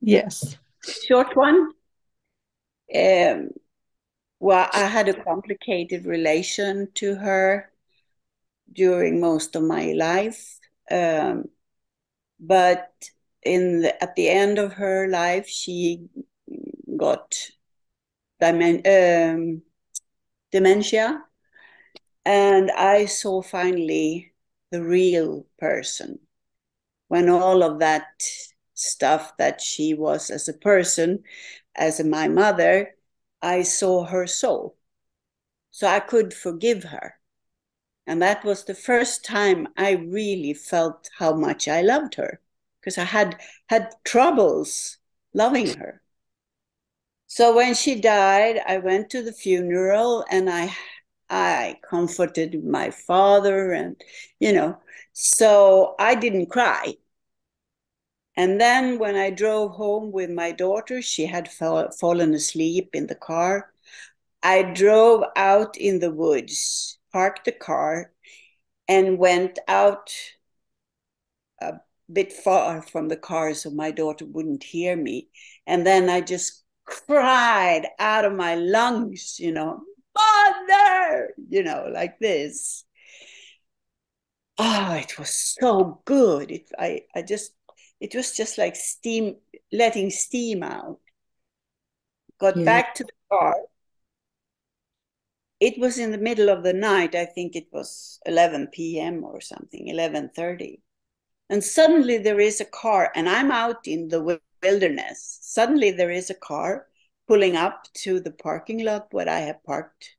Yes. Short one. Um, well, I had a complicated relation to her during most of my life. Um, but in the, at the end of her life, she got dimen- um, dementia, and I saw finally the real person when all of that stuff that she was as a person, as my mother, I saw her soul. So I could forgive her. And that was the first time I really felt how much I loved her because I had had troubles loving her. So when she died, I went to the funeral and I I comforted my father and you know, so I didn't cry. And then when I drove home with my daughter, she had fall, fallen asleep in the car. I drove out in the woods, parked the car, and went out a bit far from the car so my daughter wouldn't hear me. And then I just cried out of my lungs, you know, mother, you know, like this. Oh, it was so good. It, I, I just, it was just like steam, letting steam out. Got Yeah. back to the car. It was in the middle of the night. I think it was 11 p.m. or something, 11:30. And suddenly there is a car, and I'm out in the wilderness. Suddenly there is a car pulling up to the parking lot where I have parked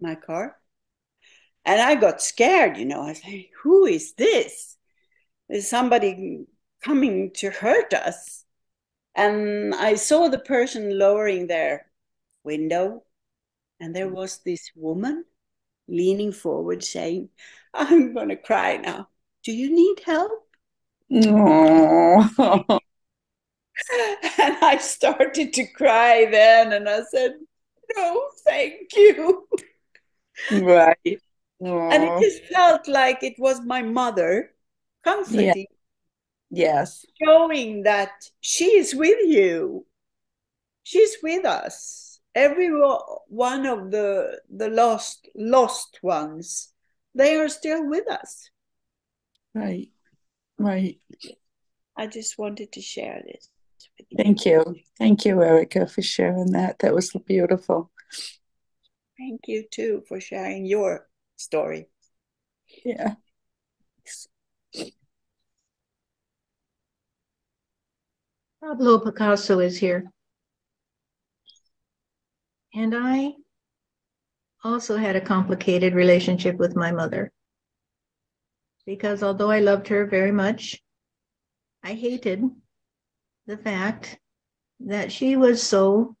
my car. And I got scared, you know. I was like, who is this? Is somebody coming to hurt us? And I saw the person lowering their window, and there mm. was this woman leaning forward saying, I'm going to cry now. Do you need help? Oh, And I started to cry then, and I said, No, thank you. right. And it just felt like it was my mother comforting, yes. showing that she is with you. She's with us. Every one of the the lost lost ones, they are still with us. Right. Right. I just wanted to share this you. Thank you. Thank you, Erica, for sharing that. That was beautiful. Thank you too for sharing your story. Yeah. Pablo Picasso is here. And I also had a complicated relationship with my mother. Because although I loved her very much, I hated the fact that she was so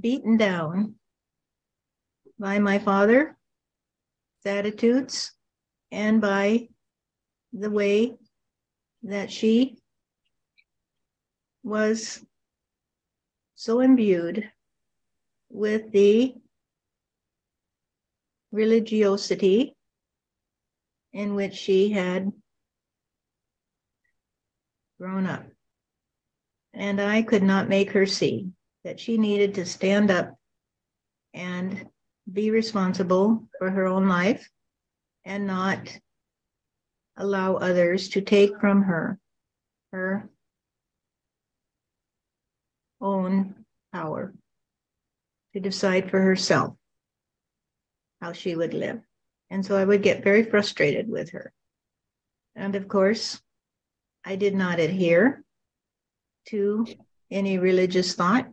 beaten down by my father, his attitudes, and by the way that she was so imbued with the religiosity in which she had grown up. And I could not make her see that she needed to stand up and be responsible for her own life and not allow others to take from her her own power to decide for herself how she would live. And so I would get very frustrated with her. And of course, I did not adhere to any religious thought,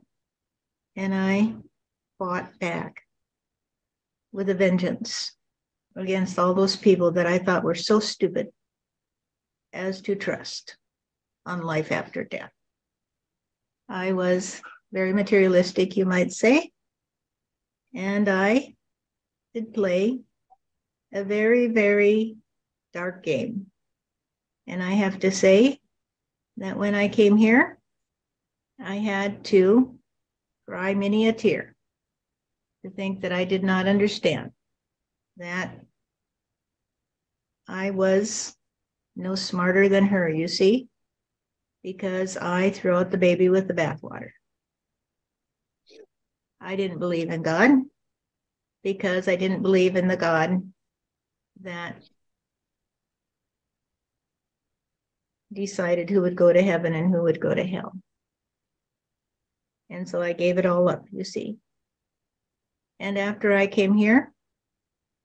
and I fought back with a vengeance against all those people that I thought were so stupid as to trust on life after death. I was very materialistic, you might say, and I did play a very, very dark game. And I have to say that when I came here, I had to cry many a tear to think that I did not understand that I was no smarter than her, you see, because I threw out the baby with the bathwater. I didn't believe in God because I didn't believe in the God that decided who would go to heaven and who would go to hell. And so I gave it all up, you see. And after I came here,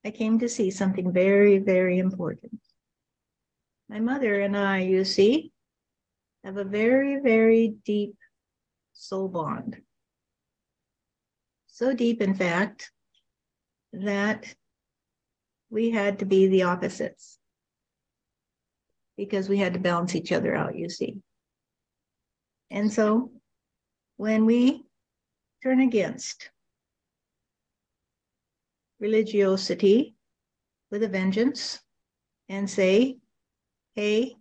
I came to see something very, very important. My mother and I, you see, have a very, very deep soul bond. So deep, in fact, that we had to be the opposites because we had to balance each other out, you see. And so when we turn against religiosity with a vengeance and say, hey,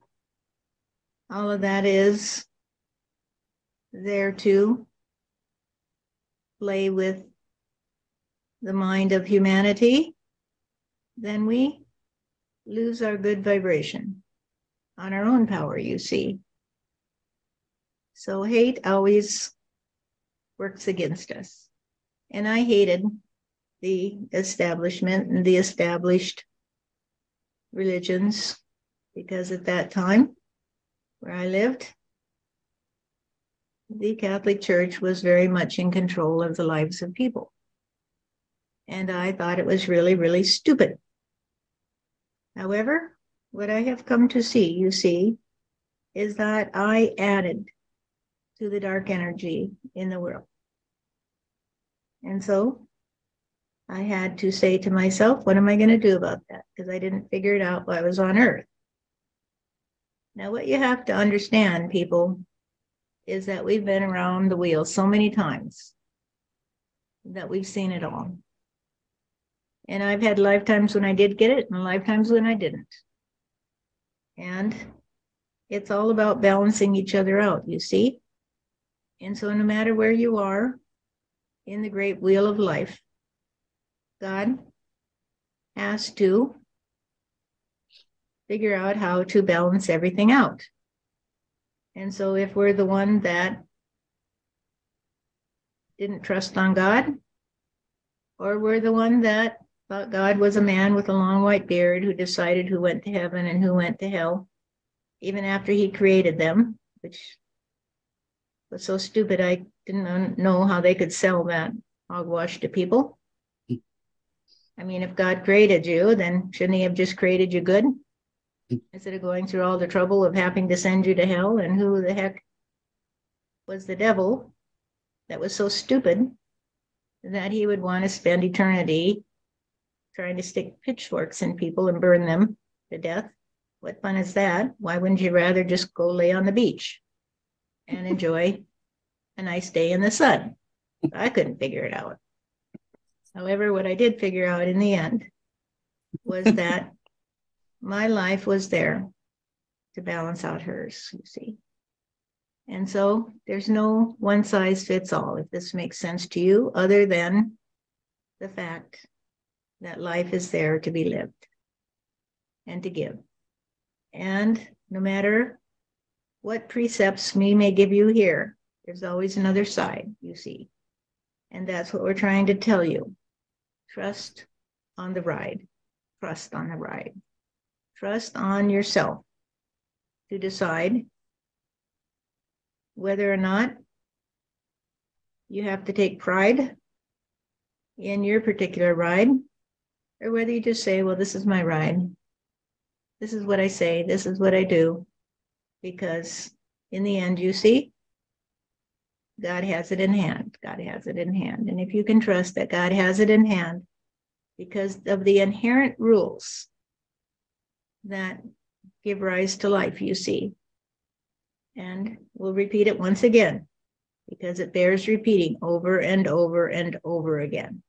all of that is there to play with the mind of humanity, then we lose our good vibration on our own power, you see. So hate always works against us. And I hated the establishment and the established religions because at that time where I lived, the Catholic Church was very much in control of the lives of people. And I thought it was really, really stupid. However, what I have come to see, you see, is that I added to the dark energy in the world. And so I had to say to myself, what am I going to do about that? Because I didn't figure it out while I was on earth. Now, what you have to understand, people, is that we've been around the wheel so many times that we've seen it all. And I've had lifetimes when I did get it and lifetimes when I didn't. And it's all about balancing each other out, you see? And so, no matter where you are in the great wheel of life, God has to figure out how to balance everything out. And so, if we're the one that didn't trust on God, or we're the one that thought God was a man with a long white beard who decided who went to heaven and who went to hell, even after he created them, which was so stupid I didn't know how they could sell that hogwash to people. I mean, if God created you, then shouldn't he have just created you good? Mm-hmm. Instead of going through all the trouble of having to send you to hell, and who the heck was the devil that was so stupid that he would want to spend eternity trying to stick pitchforks in people and burn them to death? What fun is that? Why wouldn't you rather just go lay on the beach and enjoy a nice day in the sun? I couldn't figure it out. However, what I did figure out in the end was that my life was there to balance out hers, you see. And so there's no one size fits all, if this makes sense to you, other than the fact that life is there to be lived and to give. And no matter what precepts we may give you here, there's always another side, you see. And that's what we're trying to tell you. Trust on the ride. Trust on the ride. Trust on yourself to decide whether or not you have to take pride in your particular ride or whether you just say, well, this is my ride. This is what I say, this is what I do. Because in the end, you see, God has it in hand. God has it in hand. And if you can trust that God has it in hand because of the inherent rules that give rise to life, you see. And we'll repeat it once again because it bears repeating over and over and over again.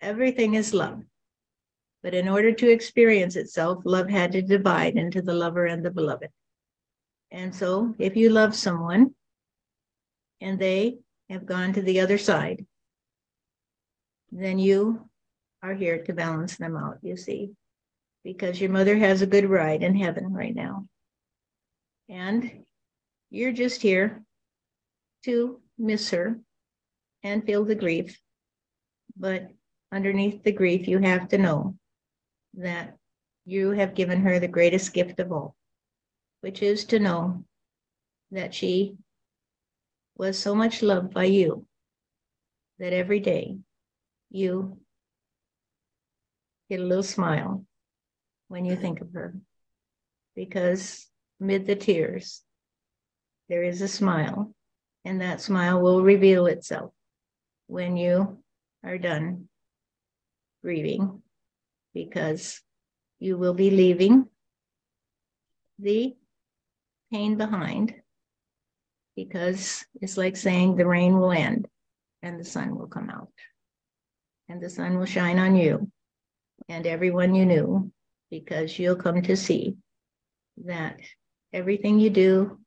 Everything is love. But in order to experience itself, love had to divide into the lover and the beloved. And so if you love someone and they have gone to the other side, then you are here to balance them out, you see, because your mother has a good ride in heaven right now. And you're just here to miss her and feel the grief. But underneath the grief, you have to know that you have given her the greatest gift of all, which is to know that she was so much loved by you that every day you get a little smile when you think of her. Because amid the tears, there is a smile, and that smile will reveal itself when you are done grieving, because you will be leaving the pain behind. Because it's like saying the rain will end and the sun will come out, and the sun will shine on you and everyone you knew, because you'll come to see that everything you do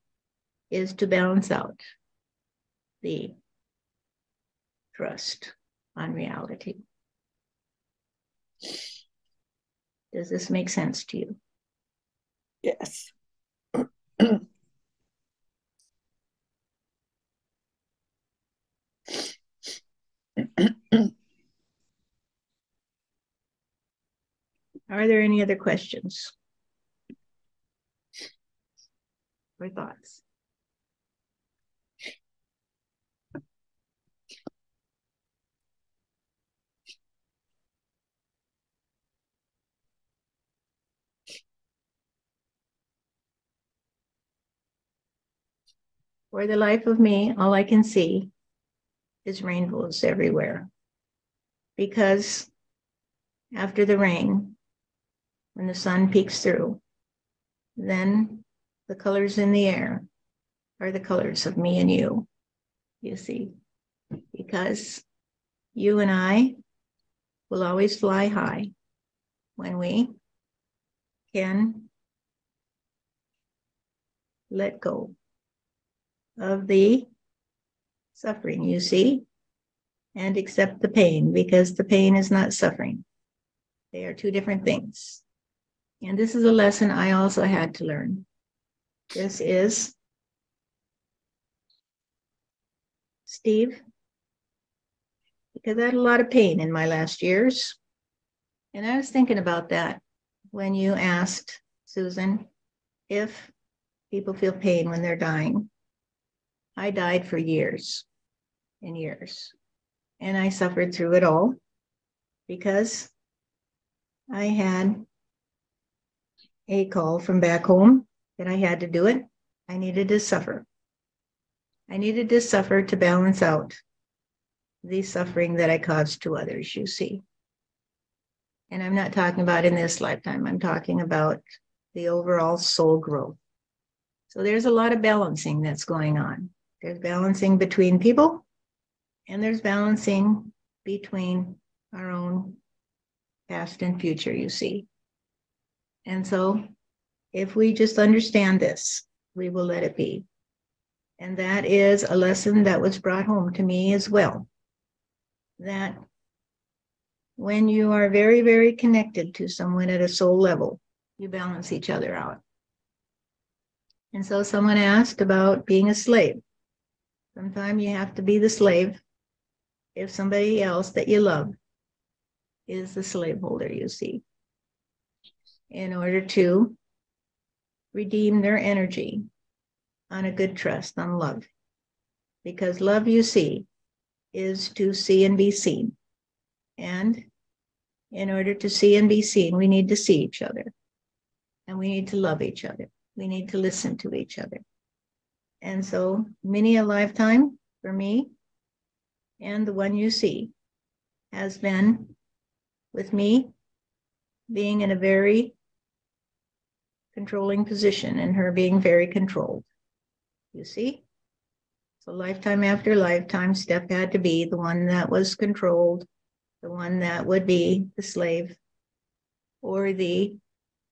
is to balance out the trust on reality. Does this make sense to you? Yes. Are there any other questions or thoughts? For the life of me, all I can see is rainbows everywhere. Because after the rain, when the sun peeks through, then the colors in the air are the colors of me and you, you see, because you and I will always fly high when we can let go of the suffering, you see, and accept the pain because the pain is not suffering. They are two different things. And this is a lesson I also had to learn. This is Steve, because I had a lot of pain in my last years. And I was thinking about that when you asked Susan if people feel pain when they're dying. I died for years and years, and I suffered through it all because I had a call from back home that I had to do it. I needed to suffer. I needed to suffer to balance out the suffering that I caused to others, you see. And I'm not talking about in this lifetime, I'm talking about the overall soul growth. So there's a lot of balancing that's going on. There's balancing between people, and there's balancing between our own past and future, you see. And so, if we just understand this, we will let it be. And that is a lesson that was brought home to me as well. That when you are very, very connected to someone at a soul level, you balance each other out. And so, someone asked about being a slave. Sometimes you have to be the slave if somebody else that you love is the slaveholder, you see, in order to redeem their energy on a good trust, on love. Because love, you see, is to see and be seen. And In order to see and be seen, we need to see each other. And we need to love each other. We need to listen to each other. And so many a lifetime for me and the one you see has been with me being in a very controlling position and her being very controlled. You see? So lifetime after lifetime, Steph had to be the one that was controlled, the one that would be the slave or the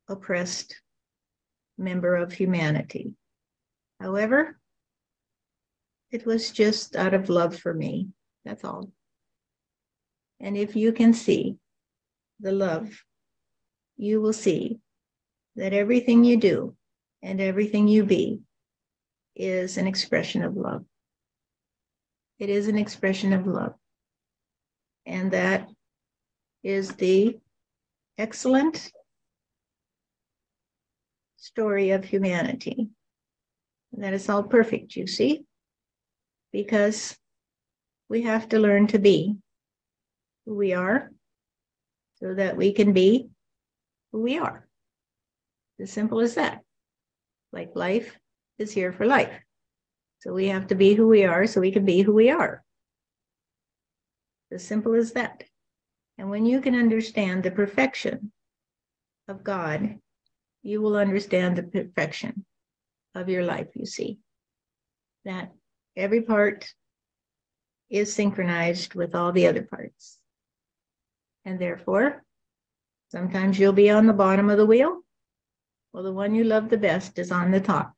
oppressed member of humanity. However, it was just out of love for me. That's all. And if you can see the love, you will see that everything you do and everything you be is an expression of love. It is an expression of love. And that is the excellent story of humanity. That is all perfect, you see, because we have to learn to be who we are so that we can be who we are. As simple as that. Like life is here for life. So we have to be who we are so we can be who we are. As simple as that. And when you can understand the perfection of God, you will understand the perfection of your life, you see. That every part is synchronized with all the other parts. And therefore, sometimes you'll be on the bottom of the wheel. Well, the one you love the best is on the top.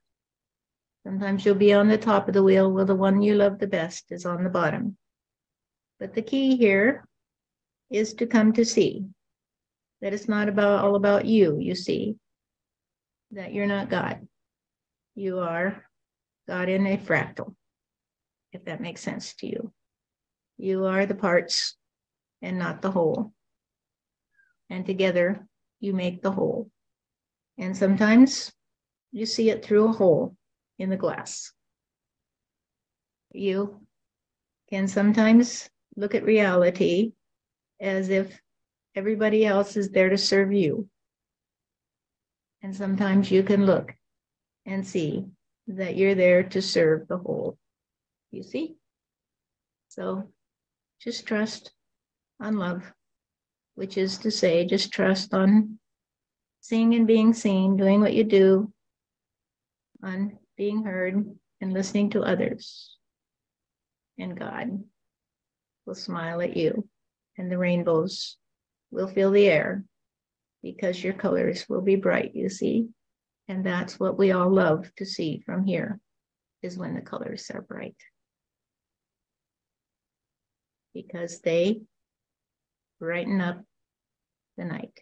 Sometimes you'll be on the top of the wheel while the one you love the best is on the bottom. But the key here is to come to see that it's not about all about you, you see, that you're not God. You are God in a fractal, if that makes sense to you. You are the parts and not the whole. And together you make the whole. And sometimes you see it through a hole in the glass. You can sometimes look at reality as if everybody else is there to serve you. And sometimes you can look and see that you're there to serve the whole. You see? So just trust on love, which is to say, just trust on seeing and being seen, doing what you do, on being heard and listening to others. And God will smile at you, and the rainbows will fill the air because your colors will be bright, you see. And that's what we all love to see from here is when the colors are bright. Because they brighten up the night.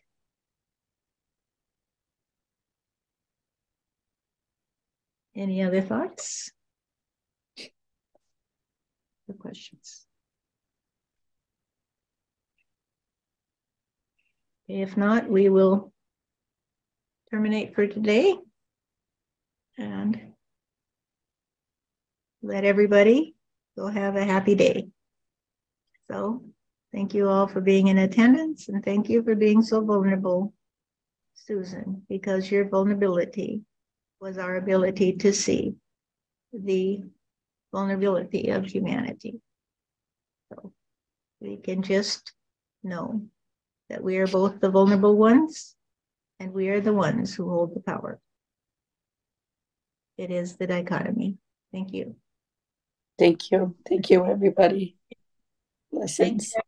Any other thoughts? The questions? If not, we will terminate for today and let everybody go have a happy day. So thank you all for being in attendance and thank you for being so vulnerable, Susan, because your vulnerability was our ability to see the vulnerability of humanity. So we can just know that we are both the vulnerable ones and we are the ones who hold the power. It is the dichotomy. Thank you. Thank you. Thank you, everybody. Thank you,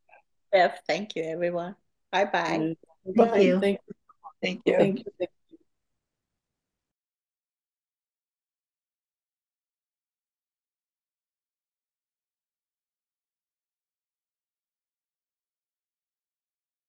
Beth. Thank you, everyone. Bye bye. Thank you. Thank you. Thank you. Thank you.